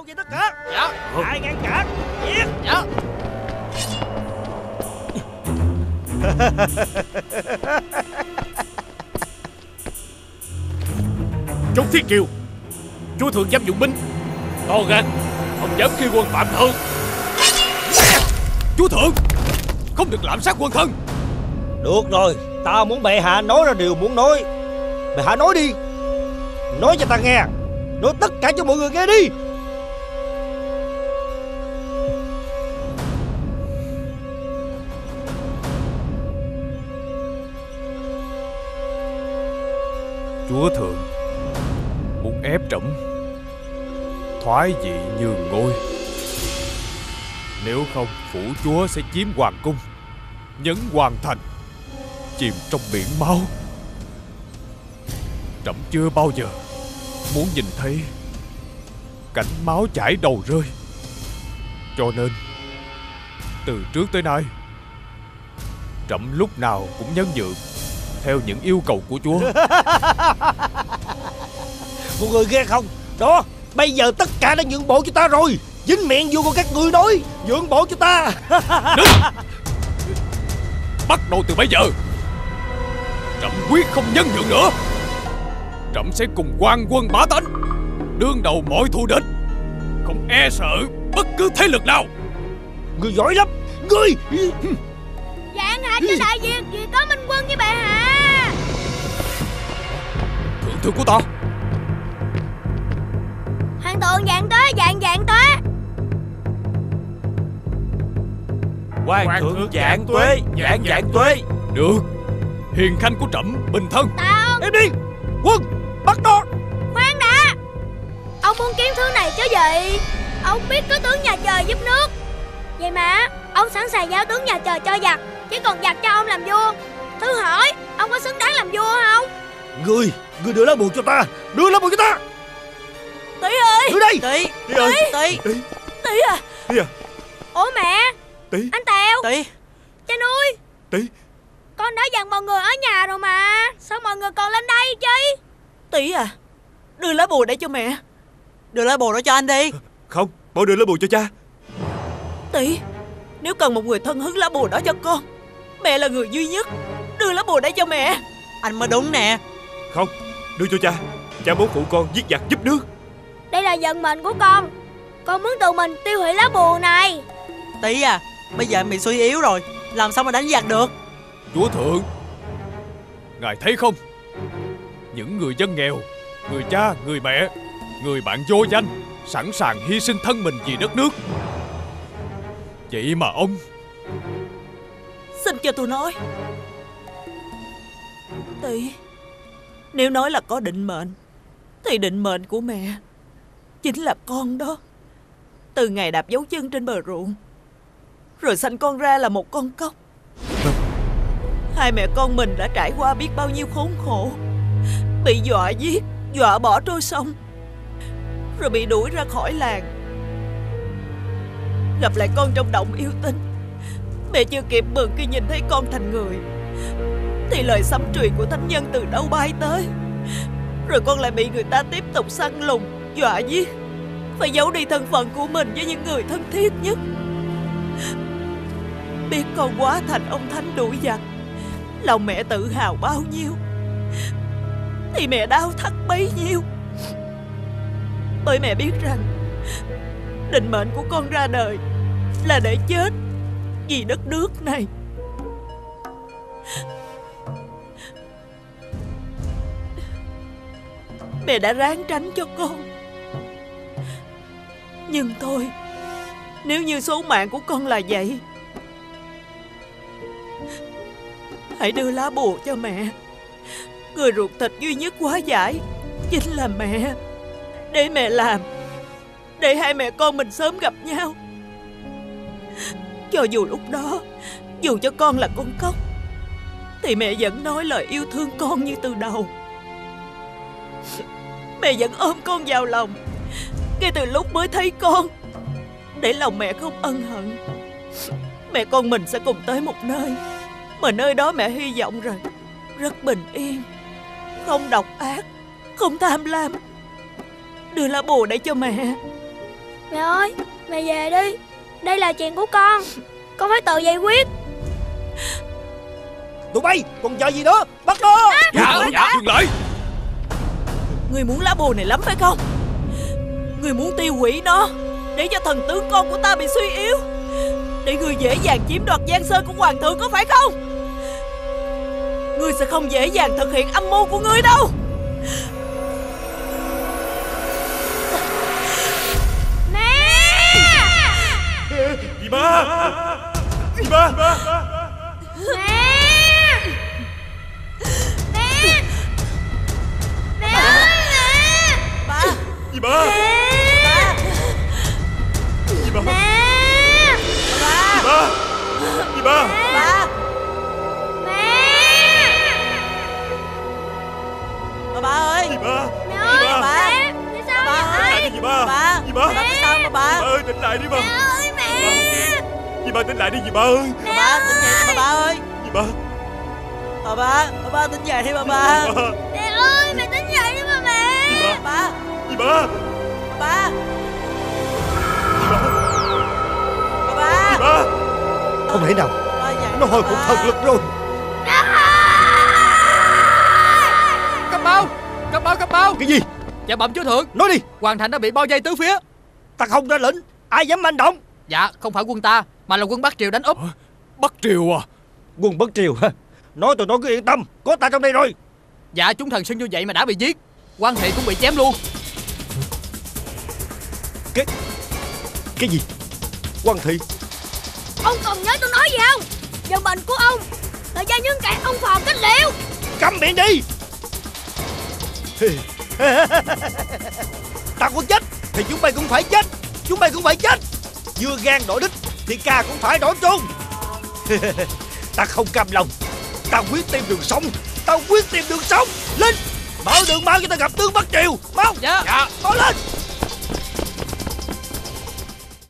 bao vây tất cả? Dạ. Ai ngăn cản? Giết. Dạ. Trúc Thiết Kiều Chúa thượng dám dụng binh. To gan Không dám khi quân phạm thượng Chúa thượng Không được lạm sát quân thân. Được rồi Ta muốn bệ hạ nói ra điều muốn nói. Bệ hạ nói đi. Nói cho ta nghe. Nói tất cả cho mọi người nghe đi Chúa thượng Muốn ép trẫm. Thoái vị nhường ngôi. Nếu không, phủ chúa sẽ chiếm hoàng cung. Nhấn hoàng thành. Chìm trong biển máu. Trẫm chưa bao giờ Muốn nhìn thấy Cảnh máu chảy đầu rơi. Cho nên, Từ trước tới nay, Trẫm lúc nào cũng nhấn nhượng. Theo những yêu cầu của chúa. Mọi người nghe không? Đó Bây giờ tất cả đã nhượng bộ cho ta rồi. Dính miệng vô con các ngươi nói Nhượng bộ cho ta. Đứng! Bắt đầu từ bây giờ. Trẫm quyết không nhân nhượng nữa. Trẫm sẽ cùng quan quân bá tánh Đương đầu mọi thù địch. Không e sợ bất cứ thế lực nào. Ngươi giỏi lắm. Ngươi Dạng hạ cho đại việt Vì có minh quân với bệ hạ Thượng thư của ta. Hoàng thượng dạng tới Dạng dạng tới. Hoàng thượng dạng tuế Dạng dạng tuế. Được. Hiền khanh của trẫm bình thân. Tao Em đi. Quân Bắt nó Khoan đã. Ông muốn kiếm thứ này chứ gì? Ông biết có tướng nhà trời giúp nước. Vậy mà Ông sẵn sàng giao tướng nhà trời cho giặc Chỉ còn giặc cho ông làm vua. Thứ hỏi Ông có xứng đáng làm vua không? Ngươi Ngươi đưa lá bùa cho ta Đưa lá bùa cho ta. Tỷ ơi. Đưa đây. Tí Đi ơi. Tí Tỷ. À. Đi à. Ủa mẹ. Tí Anh Tèo. Tí Cha nuôi. Tí Con đã dặn mọi người ở nhà rồi mà. Sao mọi người còn lên đây chứ? Tí à Đưa lá bùa để cho mẹ. Đưa lá bùa đó cho anh đi. Không Bảo đưa lá bùa cho cha. Tí Nếu cần một người thân hứng lá bùa đó cho con Mẹ là người duy nhất. Đưa lá bùa để cho mẹ. Anh mới đúng nè. Không Đưa cho cha. Cha muốn phụ con giết giặc giúp nước. Đây là vận mệnh của con. Con muốn tự mình tiêu hủy lá bùa này. Tí à Bây giờ em bị suy yếu rồi. Làm sao mà đánh giặc được? Chúa thượng Ngài thấy không? Những người dân nghèo Người cha, người mẹ Người bạn vô danh Sẵn sàng hy sinh thân mình vì đất nước. Vậy mà ông Xin cho tôi nói. Tỷ Nếu nói là có định mệnh, Thì định mệnh của mẹ Chính là con đó. Từ ngày đạp dấu chân trên bờ ruộng, Rồi sanh con ra là một con cóc. Hai mẹ con mình đã trải qua biết bao nhiêu khốn khổ, Bị dọa giết, Dọa bỏ trôi sông Rồi bị đuổi ra khỏi làng. Gặp lại con trong động yêu tinh. Mẹ chưa kịp mừng khi nhìn thấy con thành người. Thì lời sấm truyền của thánh nhân từ đâu bay tới? Rồi con lại bị người ta tiếp tục săn lùng, Dọa giết, Phải giấu đi thân phận của mình với những người thân thiết nhất. Biết con quá thành ông thánh đuổi giặc, Lòng mẹ tự hào bao nhiêu, Thì mẹ đau thắt bấy nhiêu. Bởi mẹ biết rằng, Định mệnh của con ra đời Là để chết. Vì đất nước này? Mẹ đã ráng tránh cho con. Nhưng thôi, Nếu như số mạng của con là vậy, Hãy đưa lá bùa cho mẹ. Người ruột thịt duy nhất quá giải Chính là mẹ. Để mẹ làm, Để hai mẹ con mình sớm gặp nhau. Cho dù lúc đó, Dù cho con là con cóc, Thì mẹ vẫn nói lời yêu thương con như từ đầu. Mẹ vẫn ôm con vào lòng Ngay từ lúc mới thấy con, Để lòng mẹ không ân hận. Mẹ con mình sẽ cùng tới một nơi, Mà nơi đó mẹ hy vọng rằng Rất bình yên, Không độc ác, Không tham lam. Đưa lá bùa để cho mẹ. Mẹ ơi, Mẹ về đi. Đây là chuyện của con. Con phải tự giải quyết. Tụi bay còn chờ gì nữa? Bắt nó! Dạ, dạ, dừng lại. Người muốn lá bùa này lắm phải không? Người muốn tiêu hủy nó Để cho thần tướng con của ta bị suy yếu Để người dễ dàng chiếm đoạt giang sơn của hoàng thượng có phải không? Người sẽ không dễ dàng thực hiện âm mưu của ngươi đâu Dì ba Mẹ Mẹ Mẹ ơi mẹ Ba gì ba Mẹ gì ba Mẹ Ba Ba gì ba Ba Mẹ Ba ba ơi gì ba Mẹ ơi Ba. Mẹ Tại sao Ba. vậy Dì ba Ba Dì ba Ba sao mà ba ba ơi tỉnh lại đi ba Mẹ ơi mẹ Dì ba tỉnh lại đi dì ba ơi. Bà ba tỉnh dậy đi bà ba ơi. Dì ba? Bà ba Bà ba tỉnh dậy đi bà ba. Dì ba? Mẹ ơi mẹ tỉnh dậy đi mà mẹ. Dì ba? Dì ba. Ba? Dì ba. Bà ba. Dì ba? Không thể nào. Nó hồi bà phục thần lực rồi. Cấp báo Cấp báo cấp báo. Cái gì? Dạ bẩm chúa thượng. Nói đi. Hoàng thành đã bị bao vây tứ phía. Ta không ra lệnh. Ai dám manh động Dạ không phải quân ta Mà là quân Bắc Triều đánh úp. Bắt triều à? Quân bất triều ha Nói tụi nó cứ yên tâm Có ta trong đây rồi. Dạ chúng thần xưng như vậy mà đã bị giết quan thị cũng bị chém luôn. Cái gì? Quan thị. Ông còn nhớ tôi nói gì không? Giờ bệnh của ông Là do những kẻ ông phò kết liễu Câm miệng đi. Ta có chết Thì chúng bay cũng phải chết Chúng bay cũng phải chết Vừa gan đổi đích Thì ca cũng phải đổi trôn Ta không cam lòng. Ta quyết tìm đường sống. Ta quyết tìm đường sống. Lên. Mở đường mau cho ta gặp tướng Bắc Triều. Mau. Dạ. Mau lên